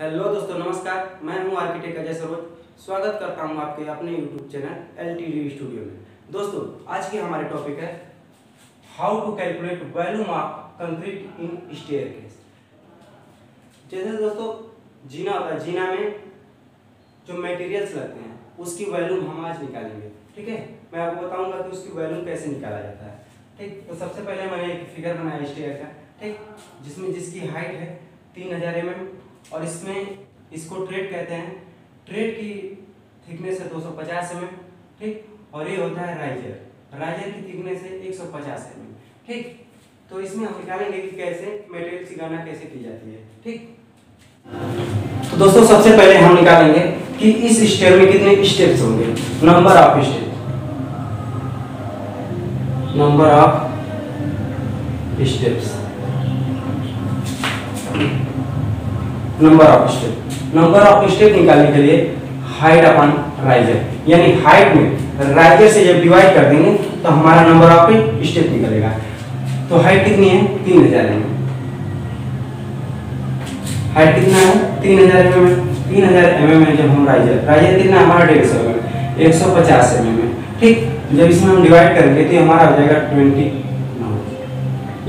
Hello दोस्तों, नमस्कार। मैं हूँ आर्किटेक्ट अजय सरोज। स्वागत करता हूँ आपके अपने यूट्यूब चैनल एल स्टूडियो में। दोस्तों, आज की हमारे टॉपिक है how to calculate volume of concrete in staircase जैसे दोस्तों, जीना होता है, जीना में जो मटेरियल्स लगते हैं, उसकी वैल्यूम हम आज निकालेंगे। ठीक है? मैं आपको बताऊँगा कि उसकी वैल्यूम कैसे निकाला जाता है। ठीक? तो सबसे पहले मैंने एक फिगर बनाया स्टेयर का। ठीक? जिसमें जिसकी हाइट है, तीन हज़ार एम और इसमें इसको ट्रेड कहते हैं। ट्रेड की थिकनेस है 250 सौ पचास एम ठीक? और ये होता है राइजर। राइजर की थिकनेस है 150 सौ एम ठीक? तो इसमें हम निकालेंगे कि कैसे मटेरियल की गणना कैसे की जाती है, ठीक? तो दोस्तों, सबसे पहले हम निकालेंगे कि इस स्टेप में कितने स्टेप्स होंगे। Number of step number of steps number of step number of step निकालने के लिए हाइट अपन राइजर यानी हाइट में राइजर से जब डिवाइड कर देंगे तो हमारा नंबर ऑफ़ स्टेप निकलेगा। तो हाइट कितनी है? तीन हज़ार एम हाइट कितना है? तीन हज़ार एम एम तीन हज़ार एम एम है जब हम राइजर राइजर कितना हमारा डेढ़ सौ एम एक सौ पचास एम एम ठीक? जब इसमें हम डिवाइड करेंगे तो हमारा हो जाएगा ट्वेंटी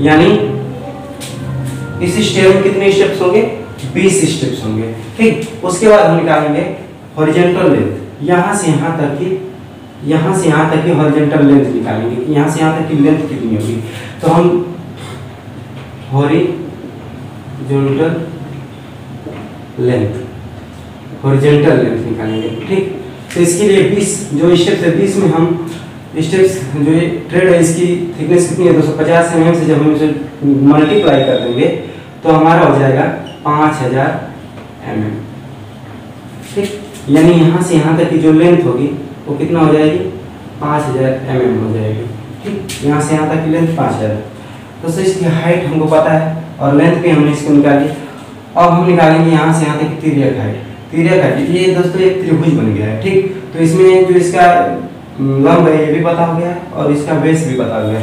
यानी इस स्टेप में कितने स्टेप्स होंगे? 20 स्टेप्स होंगे। ठीक, उसके बाद हम निकालेंगे हॉरिजॉन्टल लेंथ यहाँ से यहाँ तक की, यहाँ से यहाँ तक की हॉरिजॉन्टल लेंथ निकालेंगे। यहाँ से यहाँ तक की लेंथ कितनी होगी? तो हम हॉरिजॉन्टल लेंथ हॉरिजॉन्टल लेंथ निकालेंगे। ठीक तो इसके लिए 20 जो स्टेप्स है 20 में हम स्टेप्स जो ये ट्रेड है, इसकी थिकनेस कितनी है? 250 mm से जब हम इसे मल्टीप्लाई कर देंगे तो हमारा हो जाएगा पाँच हज़ार एम एम। ठीक यानी यहाँ से यहाँ तक की जो लेंथ होगी वो कितना हो जाएगी? पाँच हज़ार एम एम हो जाएगी। ठीक? यहाँ से यहाँ तक की लेंथ पाँच हज़ार। तो सर इसकी हाइट हमको पता है और लेंथ भी हमने इसको निकाली। अब हम निकालेंगे यहाँ से यहाँ तक की तिरक हाइट तिरक हाइट ये दोस्तों एक त्रिभुज बन गया है ठीक? तो इसमें जो इसका लंब है ये भी पता हो गया और इसका बेस भी पता हो गया।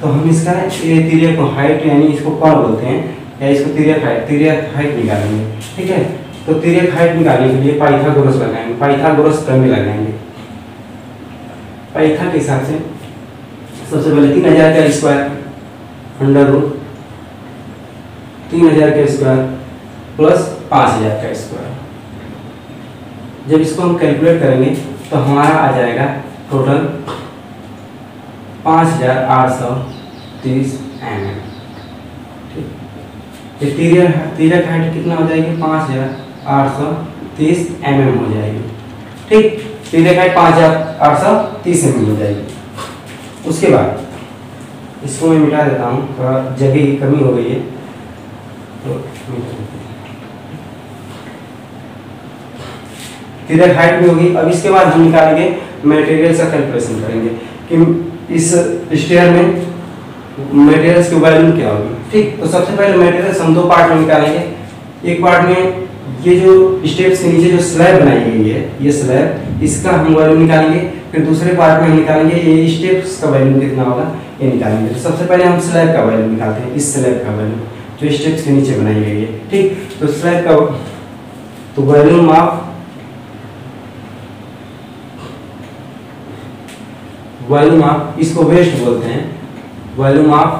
तो हम इसका ये तिरक हाइट यानी इसको कौन बोलते हैं। या इसको तिरक हाइट तिरक हाइट निकालेंगे, ठीक है? तो तिरक हाइट निकालने के लिए पाइथागोरस लगाएँगे पाइथागोरस प्रमेय लगाएँगे। पाइथा के हिसाब से सबसे पहले तीन हज़ार का स्क्वायर अंडर रूट तीन हज़ार का स्क्वायर प्लस पाँच हज़ार का स्क्वायर जब इसको हम कैलकुलेट करेंगे तो हमारा आ जाएगा टोटल पाँच हज़ार आठ सौ तीस एम एम। ये तिरक तिरक हाइट कितना हो जाएगी? पाँच हज़ार, आठ सौ तीस एम एम हो जाएगी। ठीक? तिरक हाइट पाँच हज़ार, आठ सौ तीस एम एम हो जाएगी। उसके बाद इसको मैं मिटा देता हूँ, थोड़ा जगह की कमी हो गई है। तो तिरक हाइट भी होगी। अब इसके बाद हम निकालेंगे मटेरियल का कैलकुलेशन करेंगे कि इस स्टेयर में मटेरियल्स की वैल्यू क्या होगी? ठीक तो सबसे पहले मटेरियल्स हम दो पार्ट में निकालेंगे। एक पार्ट में ये जो स्टेप्स के नीचे जो स्लैब बनाई गई है, ये स्लैब इसका हम वैल्यू निकालेंगे, फिर दूसरे पार्ट में निकालेंगे, ये स्टेप्स का वैल्यू कितना होगा, ये निकालेंगे। तो सबसे पहले हम स्लैब का वैल्यू निकालते हैं, इस स्लैब का वैल्यू जो स्टेप्स के नीचे बनाई गई है, ठीक? तो स्लैब का तो वैल्यूम ऑफ़ वॉल्यूम ऑफ़ इसको वेस्ट बोलते हैं। वॉल्यूम ऑफ़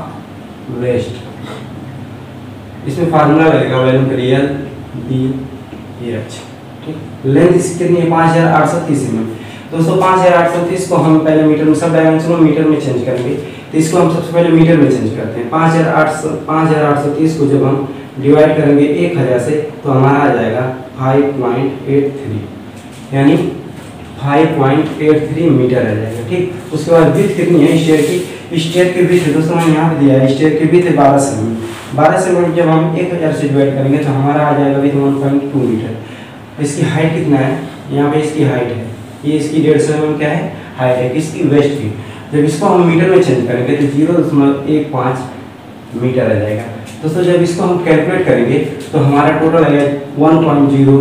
वेस्ट इसमें फार्मूला लगेगा वॉल्यूम का रियल बी एच लेंथ इसकी कितनी है, पाँच हज़ार आठ सौ तीस एम दोस्तों, पाँच हज़ार आठ सौ तीस को हम पहले मीटर में, सब डायमेंशन मीटर में चेंज करेंगे। तो इसको हम सबसे पहले मीटर में चेंज करते हैं। पाँच हज़ार आठ सौ, पाँच हज़ार आठ सौ तीस को जब हम डिवाइड करेंगे एक हज़ार से तो हमारा आ जाएगा फाइव पॉइंट एट थ्री यानी 5.83 मीटर आ जाएगा, ठीक? उसके बाद विथ कितनी है? स्टेयर की स्टेयर की विथ दोस्तों मैंने यहाँ पे दिया है स्टेयर की विथ बारह सेंटीमीटर बारह सेंटीमीटर जब हम एक हज़ार से डिवाइड करेंगे तो हमारा आ जाएगा with one point two metre. इसकी हाइट कितना है? यहाँ पे इसकी हाइट है। ये इसकी डेढ़ सौ क्या है? हाइट है इसकी वेस्ट की। जब इसको हम मीटर में चेंज करेंगे तो ज़ीरो दशमलव एक पाँच मीटर आ जाएगा। दोस्तों, जब इसको हम कैलकुलेट करेंगे तो हमारा टोटल आ गया one point zero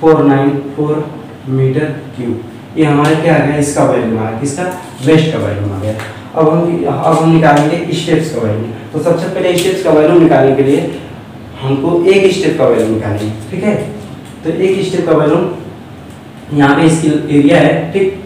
four nine four metre cube ये हमारे क्या आ गया इसका वैल्यू आ गया किसका? वेस्ट का वैल्यू आ गया अब हम अब हम निकालेंगे स्टेप्स का वैल्यू तो सबसे पहले स्टेप्स का वैल्यू निकालने के लिए हमको एक स्टेप का वैल्यू निकालेंगे ठीक है? तो एक स्टेप का वॉल्यूम यहाँ पे इसकी एरिया है, ठीक?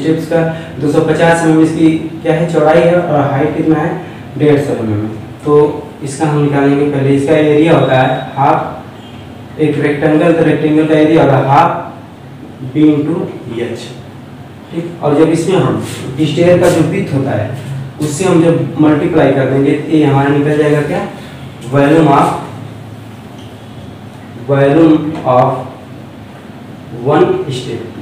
स्टेप्स का 250 पचास mm इसकी क्या है? चौड़ाई है और हाइट कितना है? डेढ़ सौ एम तो इसका हम निकालेंगे पहले, इसका एरिया होता है हाफ़ एक रेक्टेंगल तो रेक्टेंगल का एरिया होता है हाफ़ बी इंटू एच ठीक? और जब इसमें हम स्टेयर का जो विथ होता है, उससे हम जब मल्टीप्लाई कर देंगे तो ये हमारा निकल जाएगा क्या? Volume of volume of one step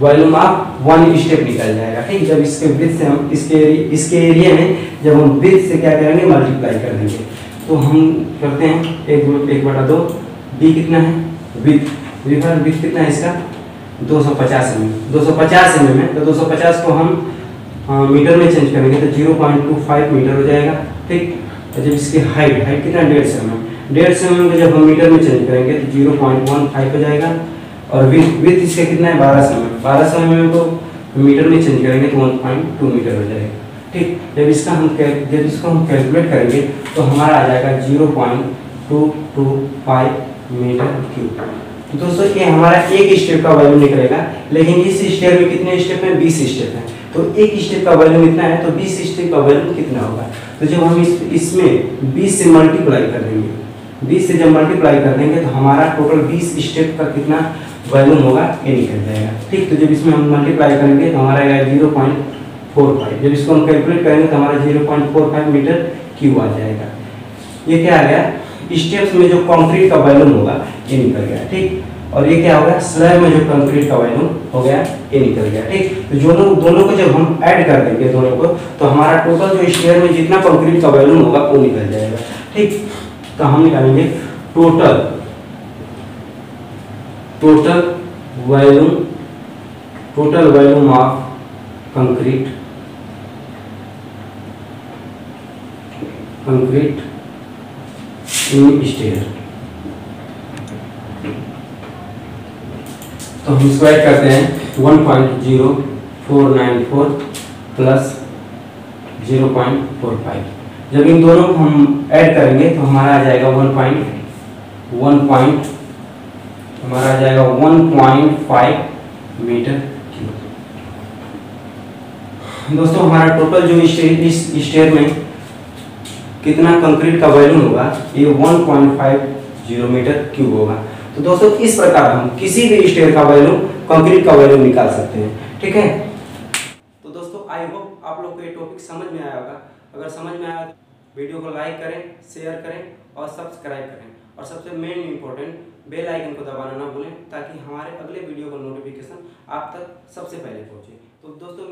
volume of one step निकल जाएगा, ठीक? जब इसके ब्रिथ से हम, इसके इसके एरिया में जब हम ब्रिथ से क्या करेंगे मल्टीप्लाई कर देंगे। तो हम करते हैं, एक एक बटा दो। बी कितना है? विथ विथ विथ कितना है इसका? 250 एम दो सौ पचास एम है तो 250 को हम आ, मीटर में चेंज करेंगे तो 0.25 मीटर हो जाएगा ठीक? और जब इसकी हाइट हाइट कितना? डेढ़ सौ एम डेढ़ सौ एम को जब हम मीटर में चेंज करेंगे तो 0.15 हो जाएगा और विथ विथ इसका कितना है? बारह सौ में बारह सौ में को मीटर में चेंज करेंगे तो वन पॉइंट टू मीटर हो जाएगा ठीक? जब इसका हम जब इसको हम कैलकुलेट करेंगे तो हमारा आ जाएगा zero point two two five metre cube. तो दोस्तों, ये हमारा एक स्टेप का वैल्यू निकलेगा, लेकिन इस स्टेप में कितने स्टेप हैं? बीस स्टेप हैं। तो एक स्टेप का वैल्यू इतना है? तो बीस स्टेप का वैल्यू कितना होगा? तो जब हम इस, इसमें बीस से मल्टीप्लाई कर देंगे, बीस से जब मल्टीप्लाई कर देंगे तो हमारा टोटल बीस स्टेप का कितना वॉल्यूम होगा? ये निकल जाएगा। ठीक तो जब इसमें हम मल्टीप्लाई करेंगे तो हमारा आएगा ज़ीरो पॉइंट फोर फाइव जब इसको हम कैलकुलेट करेंगे तो हमारा zero point four five metre cube आ जाएगा। ये क्या आ गया? स्टेप्स में जो कंक्रीट का वॉल्यूम होगा, ये निकल गया, ठीक? और ये क्या होगा स्लैब में जो कंक्रीट का वॉल्यूम हो गया, ये निकल गया, ठीक? तो जो दोनों दोनों को जब हम ऐड कर देंगे, दोनों को तो हमारा टोटल जो स्टेयर में जितना कंक्रीट का वॉल्यूम होगा, वो निकल जाएगा, ठीक? तो हम निकालेंगे total total volume total volume of concrete concrete in stair तो हम स्क्वायर करते हैं one point zero four nine four plus zero point four five जब इन दोनों को हम ऐड करेंगे तो हमारा आ जाएगा वन पॉइंट वन पॉइंट हमारा आ जाएगा 1.5 मीटर दोस्तों, हमारा टोटल जो इस स्टेयर में कितना कंक्रीट का वॉल्यूम होगा? ये 1.50 मीटर क्यूब होगा। तो दोस्तों, इस प्रकार हम किसी भी स्टेयर का वॉल्यूम कंक्रीट का वॉल्यूम निकाल सकते हैं। ठीक है? तो दोस्तों, आई होप आप लोग को ये टॉपिक समझ में आया होगा। अगर समझ में आया, वीडियो को लाइक करें शेयर करें और सब्सक्राइब करें। और सबसे मेन इम्पोर्टेंट बेल आइकन को दबाना ना भूलें, ताकि हमारे अगले वीडियो का नोटिफिकेशन आप तक सबसे पहले पहुँचे। तो दोस्तों